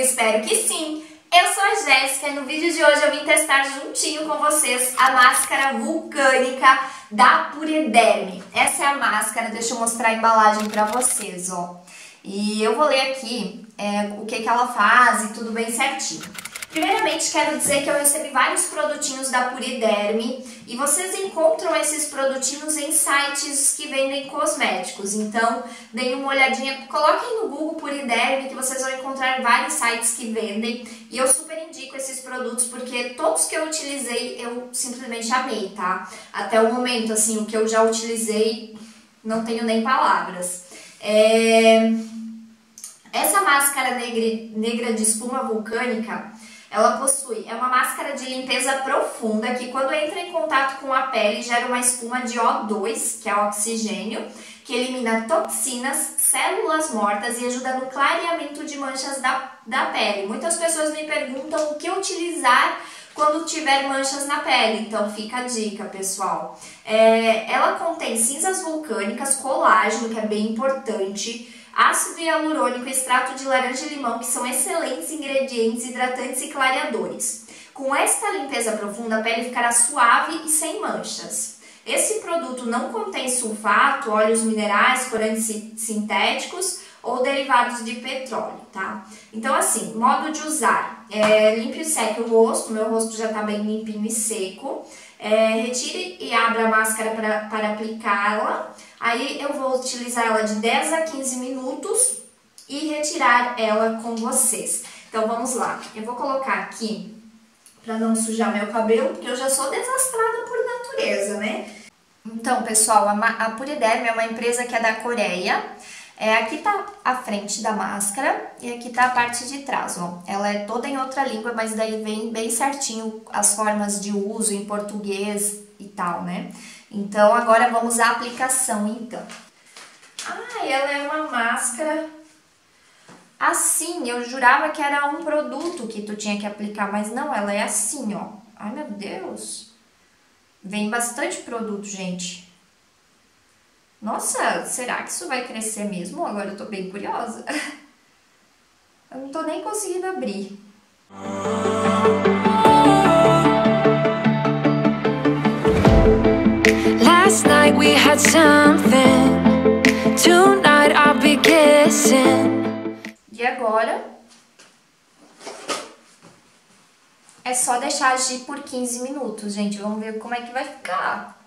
espero que sim! Eu sou a Jéssica e no vídeo de hoje eu vim testar juntinho com vocês a máscara vulcânica da Puriderme. Essa é a máscara, deixa eu mostrar a embalagem pra vocês, ó. E eu vou ler aqui é, o que, que ela faz e tudo bem certinho. Primeiramente, quero dizer que eu recebi vários produtinhos da Puriderme e vocês encontram esses produtinhos em sites que vendem cosméticos. Então, deem uma olhadinha, coloquem no Google Puriderme que vocês vão encontrar vários sites que vendem e eu super indico esses produtos porque todos que eu utilizei eu simplesmente amei, tá? Até o momento, assim, o que eu já utilizei, não tenho nem palavras. É... Essa máscara negra, negra de espuma vulcânica, ela possui, é uma máscara de limpeza profunda que quando entra em contato com a pele gera uma espuma de O2, que é oxigênio, que elimina toxinas, células mortas e ajuda no clareamento de manchas da, da pele. Muitas pessoas me perguntam o que utilizar quando tiver manchas na pele, então fica a dica, pessoal. É, ela contém cinzas vulcânicas, colágeno, que é bem importante, ácido hialurônico extrato de laranja e limão, que são excelentes ingredientes hidratantes e clareadores. Com esta limpeza profunda, a pele ficará suave e sem manchas. Esse produto não contém sulfato, óleos minerais, corantes sintéticos ou derivados de petróleo, tá? Então, assim, modo de usar. É, limpe e seque o rosto, meu rosto já tá bem limpinho e seco. É, retire e abra a máscara pra, para aplicá-la. Aí eu vou utilizar ela de 10 a 15 minutos e retirar ela com vocês. Então vamos lá. Eu vou colocar aqui para não sujar meu cabelo, porque eu já sou desastrada por natureza, né? Então, pessoal, a, a Puriderm é uma empresa que é da Coreia. É, aqui tá a frente da máscara e aqui tá a parte de trás, ó. Ela é toda em outra língua, mas daí vem bem certinho as formas de uso em português e tal, né? Então, agora vamos à aplicação, então. Ah, ela é uma máscara assim. Eu jurava que era um produto que tu tinha que aplicar, mas não, ela é assim, ó. Ai, meu Deus. Vem bastante produto, gente. Nossa, será que isso vai crescer mesmo? Agora eu tô bem curiosa. Eu não tô nem conseguindo abrir. Last night we had something. Tonight I'll be kissing. E agora é só deixar agir por 15 minutos, gente. Vamos ver como é que vai ficar.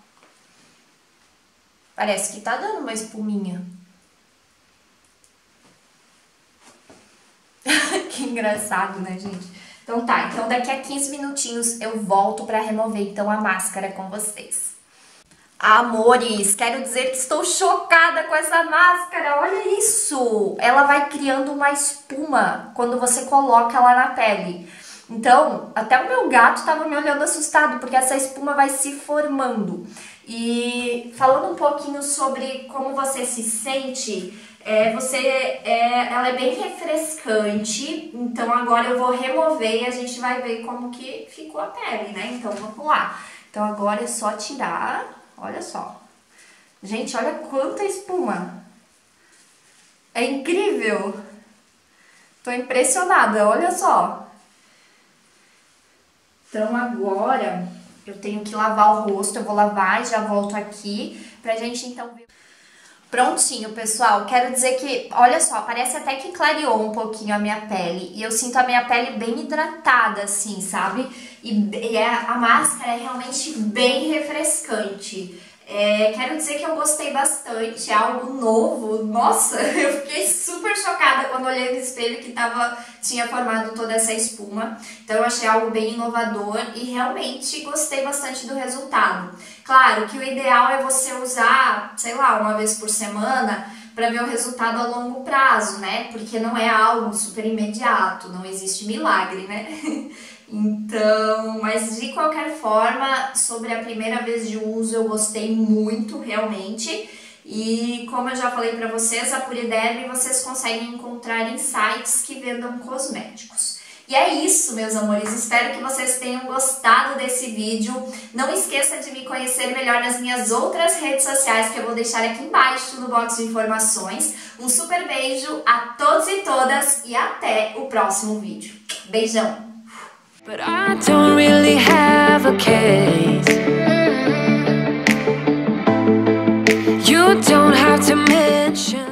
Parece que tá dando uma espuminha. que engraçado, né, gente? Então tá, então daqui a 15 minutinhos eu volto pra remover então a máscara com vocês. Amores, quero dizer que estou chocada com essa máscara, olha isso! Ela vai criando uma espuma quando você coloca ela na pele. Então, até o meu gato estava me olhando assustado, porque essa espuma vai se formando. E falando um pouquinho sobre como você se sente, é, você, é, ela é bem refrescante, então agora eu vou remover e a gente vai ver como que ficou a pele, né? Então vamos lá. Então agora é só tirar Olha só. Gente, olha quanta espuma. É incrível. Tô impressionada, olha só. Então agora eu tenho que lavar o rosto, eu vou lavar e já volto aqui pra gente então ver. Prontinho, pessoal. Quero dizer que, olha só, parece até que clareou um pouquinho a minha pele. E eu sinto a minha pele bem hidratada, assim, sabe? E, e a, a máscara é realmente bem refrescante. É, quero dizer que eu gostei bastante, é algo novo. Nossa, eu fiquei super chocada quando olhei no espelho que tava, tinha formado toda essa espuma. Então eu achei algo bem inovador e realmente gostei bastante do resultado. Claro que o ideal é você usar, sei lá, uma vez por semana para ver o resultado a longo prazo, né? Porque não é algo super imediato, não existe milagre, né? Então, mas de qualquer forma, sobre a primeira vez de uso eu gostei muito, realmente. E como eu já falei para vocês, a Puriderm vocês conseguem encontrar em sites que vendam cosméticos. E é isso, meus amores. Espero que vocês tenham gostado desse vídeo. Não esqueça de me conhecer melhor nas minhas outras redes sociais que eu vou deixar aqui embaixo no box de informações. Um super beijo a todos e todas e até o próximo vídeo. Beijão! You don't have to mention